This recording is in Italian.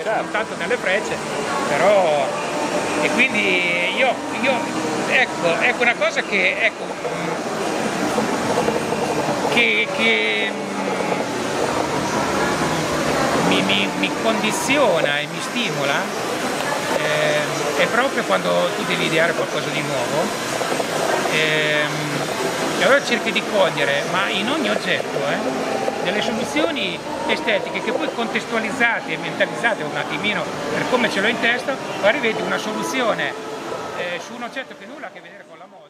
che certo. portato nelle frecce, però... E quindi io, io ecco, ecco una cosa che, ecco, che, che mm, mi, mi, mi, condiziona e mi stimola eh, è proprio quando tu devi ideare qualcosa di nuovo. Eh, e allora cerchi di cogliere, ma in ogni oggetto, eh, delle soluzioni estetiche che poi contestualizzate e mentalizzate un attimino per come ce l'ho in testa, poi rivedi una soluzione eh, su un oggetto che nulla ha a che vedere con la moda.